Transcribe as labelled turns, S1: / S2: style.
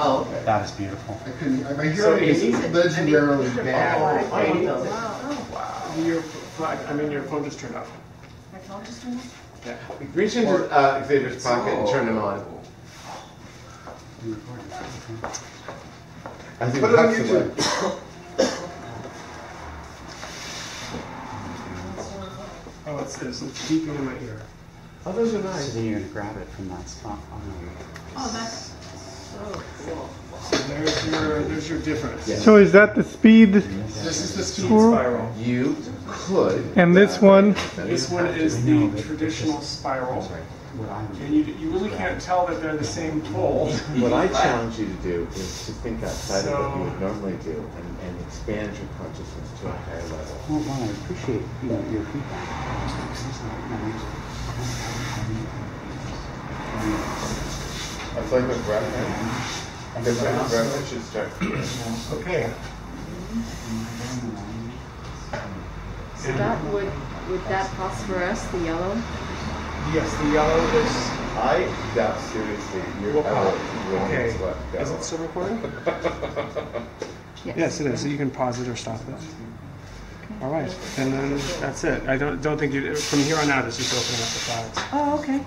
S1: Oh, okay.
S2: That is beautiful.
S1: I couldn't, my
S3: So
S1: hearing is
S3: Amy-
S1: legendarily bad.
S3: Oh, Amy.
S4: Wow.
S3: Your, I mean, your phone just turned off.
S4: My phone just turned off?
S3: Yeah.
S5: Reach into uh, Xavier's pocket and turn them on. As he
S1: Put it on
S5: tucks away.
S1: YouTube.
S3: Oh, it's this. It's beeping in my ear.
S5: Oh, those are nice.
S2: So then you're gonna grab it from that spot. Oh, no.
S4: Oh, that's so
S3: there's your, there's your difference.
S5: Yeah.
S6: So is that the speed
S1: This is the speed
S6: Squirrel.
S3: Spiral.
S5: You could.
S6: and this one?
S3: This one is the traditional spiral. And you, you really can't tell that they're the same pole.
S5: What I challenge you to do is to think outside of what you would normally do and, and expand your consciousness to a higher level.
S2: Well, well, I appreciate you know, your feedback. It's just like, you know,
S5: That's like with breath, right? Because with breath, it should start.
S3: Okay.
S4: So that would, would that phosphoresce the yellow?
S3: Yes, the yellow is.
S5: I doubt seriously you're
S3: Will
S5: ever uh,
S3: pop.
S5: going
S3: Okay.
S5: to let go.
S3: Is it still recording? Yes, it is. So you can pause it or stop it. All right, and then that's it. I don't don't think you. From here on out, it's just opening up the files.
S4: Oh, okay.